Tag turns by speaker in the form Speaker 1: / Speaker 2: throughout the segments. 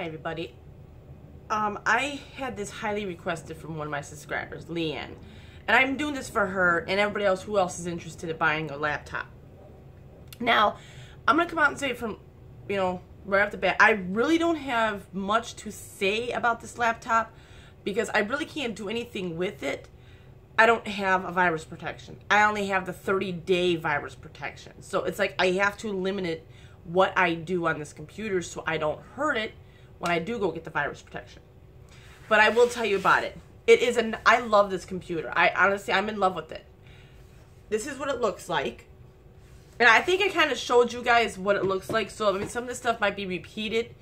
Speaker 1: Hi everybody. Um, I had this highly requested from one of my subscribers, Leanne. And I'm doing this for her and everybody else who else is interested in buying a laptop. Now, I'm going to come out and say from, you know, right off the bat, I really don't have much to say about this laptop because I really can't do anything with it. I don't have a virus protection. I only have the 30 day virus protection. So it's like I have to limit it what I do on this computer so I don't hurt it when I do go get the virus protection. But I will tell you about it. It is an I love this computer. I honestly I'm in love with it. This is what it looks like. And I think I kind of showed you guys what it looks like. So I mean some of this stuff might be repeated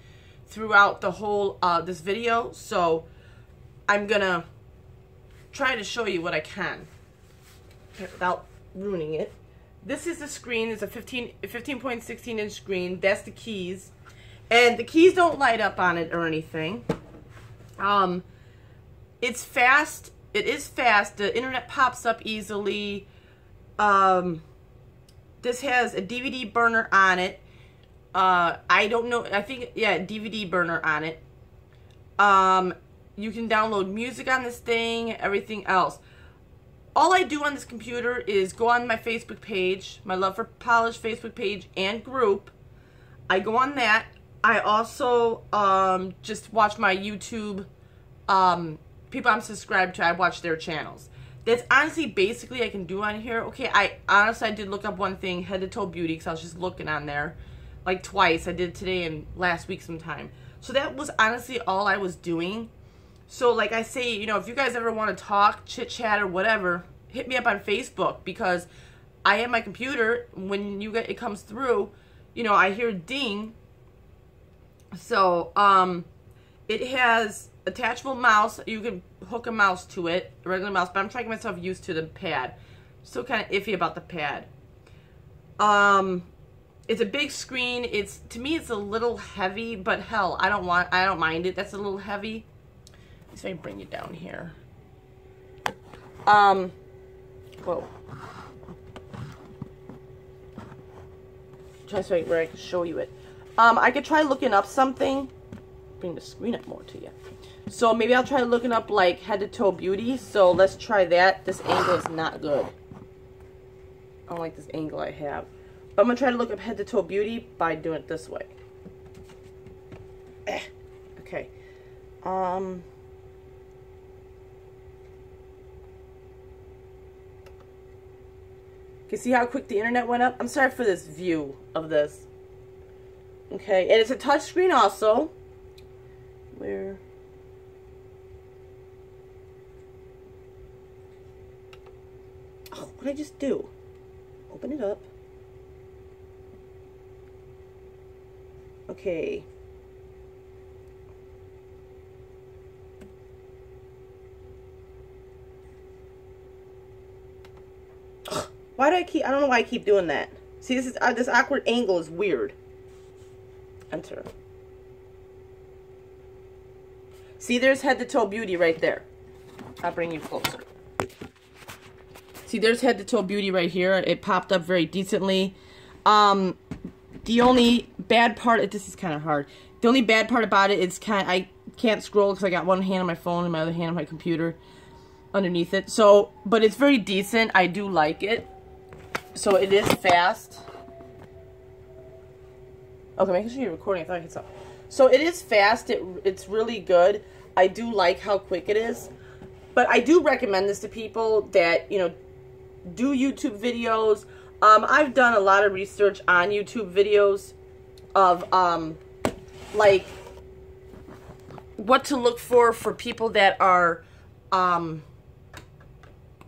Speaker 1: throughout the whole uh, this video. So I'm gonna try to show you what I can without ruining it. This is the screen. It's a 15 15.16 inch screen. That's the keys. And the keys don't light up on it or anything. Um, it's fast. It is fast. The internet pops up easily. Um, this has a DVD burner on it. Uh, I don't know. I think, yeah, DVD burner on it. Um, you can download music on this thing, everything else all I do on this computer is go on my Facebook page, my Love for Polish Facebook page and group. I go on that. I also um, just watch my YouTube, um, people I'm subscribed to, I watch their channels. That's honestly basically I can do on here. Okay, I honestly I did look up one thing, head to toe beauty, because I was just looking on there like twice. I did today and last week sometime. So that was honestly all I was doing. So like I say, you know, if you guys ever want to talk, chit chat or whatever, hit me up on Facebook because I have my computer. When you get it comes through, you know, I hear ding. So um, it has attachable mouse. You can hook a mouse to it, a regular mouse. But I'm trying to get myself used to the pad. Still kind of iffy about the pad. Um, it's a big screen. It's to me, it's a little heavy, but hell, I don't want. I don't mind it. That's a little heavy. If I bring it down here. Um, whoa. Try so where I can show you it. Um, I could try looking up something. Bring the screen up more to you. So maybe I'll try looking up like head to toe beauty. So let's try that. This angle is not good. I don't like this angle I have. But I'm going to try to look up head to toe beauty by doing it this way. Eh. Okay. Um... You can see how quick the internet went up? I'm sorry for this view of this. Okay, and it's a touchscreen also. Where? Oh, what did I just do? Open it up. Okay. Why do I keep, I don't know why I keep doing that. See, this is, uh, this awkward angle is weird. Enter. See, there's head to toe beauty right there. I'll bring you closer. See, there's head to toe beauty right here. It popped up very decently. Um, the only bad part, this is kind of hard. The only bad part about it is kind of, I can't scroll because I got one hand on my phone and my other hand on my computer underneath it. So, but it's very decent. I do like it. So it is fast. Okay, making sure you're recording. I thought I hit something. So it is fast. It It's really good. I do like how quick it is. But I do recommend this to people that, you know, do YouTube videos. Um, I've done a lot of research on YouTube videos of, um, like, what to look for for people that are, um,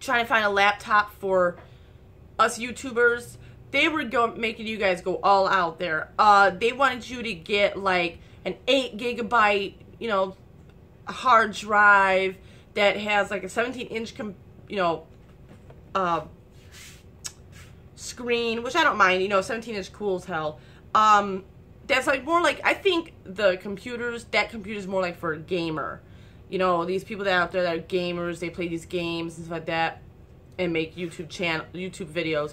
Speaker 1: trying to find a laptop for us YouTubers, they were go making you guys go all out there. Uh, they wanted you to get like an eight gigabyte, you know, hard drive that has like a 17 inch, you know, uh, screen, which I don't mind. You know, 17 inch cool as hell. Um, that's like more like I think the computers. That computer is more like for a gamer. You know, these people that out there that are gamers, they play these games and stuff like that and make YouTube channel YouTube videos.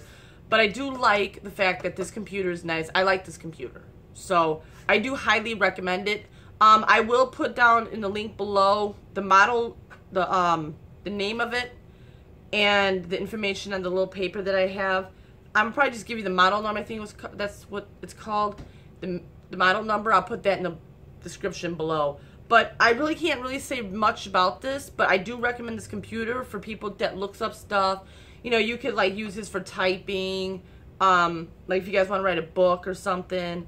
Speaker 1: But I do like the fact that this computer is nice. I like this computer. So I do highly recommend it. Um, I will put down in the link below the model, the um, the name of it, and the information on the little paper that I have. I'm probably just give you the model number. I think it was that's what it's called. The the model number. I'll put that in the description below. But I really can't really say much about this, but I do recommend this computer for people that looks up stuff. You know, you could like use this for typing, um, like if you guys want to write a book or something.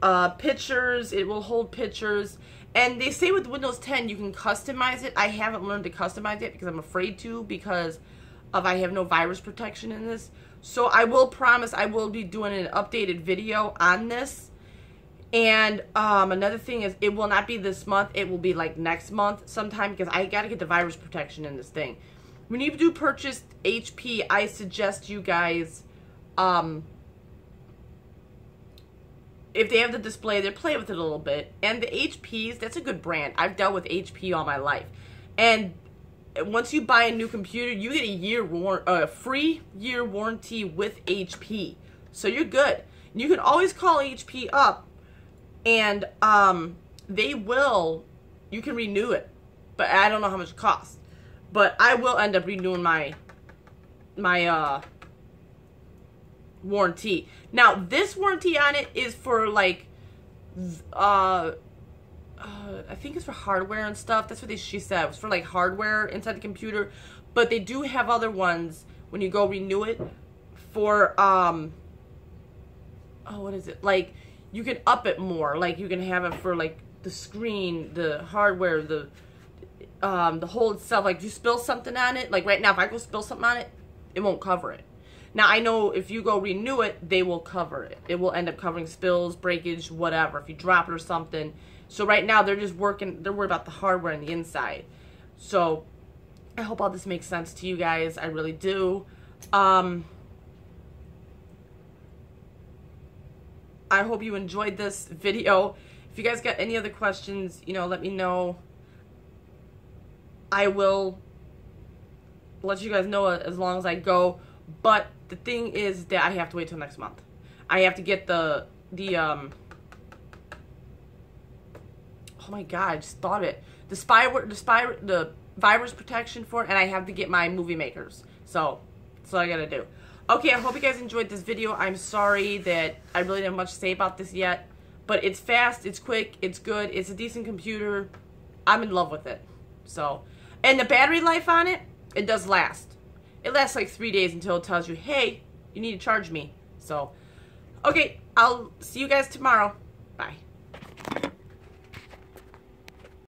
Speaker 1: Uh, pictures, it will hold pictures. And they say with Windows 10 you can customize it. I haven't learned to customize it because I'm afraid to because of I have no virus protection in this. So I will promise I will be doing an updated video on this and um, another thing is, it will not be this month. It will be like next month sometime because I got to get the virus protection in this thing. When you do purchase HP, I suggest you guys, um, if they have the display they play with it a little bit. And the HPs, that's a good brand. I've dealt with HP all my life. And once you buy a new computer, you get a year war a free year warranty with HP. So you're good. You can always call HP up and um, they will. You can renew it, but I don't know how much it costs. But I will end up renewing my my uh warranty. Now this warranty on it is for like uh, uh I think it's for hardware and stuff. That's what they, she said. It was for like hardware inside the computer, but they do have other ones when you go renew it for um oh what is it like you can up it more. Like you can have it for like the screen, the hardware, the um, the hole itself. Like you spill something on it, like right now, if I go spill something on it, it won't cover it. Now I know if you go renew it, they will cover it. It will end up covering spills, breakage, whatever. If you drop it or something. So right now they're just working. They're worried about the hardware and the inside. So I hope all this makes sense to you guys. I really do. Um, I hope you enjoyed this video. If you guys got any other questions, you know, let me know. I will let you guys know as long as I go. But the thing is that I have to wait till next month. I have to get the the um Oh my god, I just thought it. The spy the spy the virus protection for it and I have to get my movie makers. So that's all I gotta do. Okay, I hope you guys enjoyed this video. I'm sorry that I really didn't have much to say about this yet. But it's fast, it's quick, it's good, it's a decent computer. I'm in love with it. So, and the battery life on it, it does last. It lasts like three days until it tells you, hey, you need to charge me. So, okay, I'll see you guys tomorrow. Bye.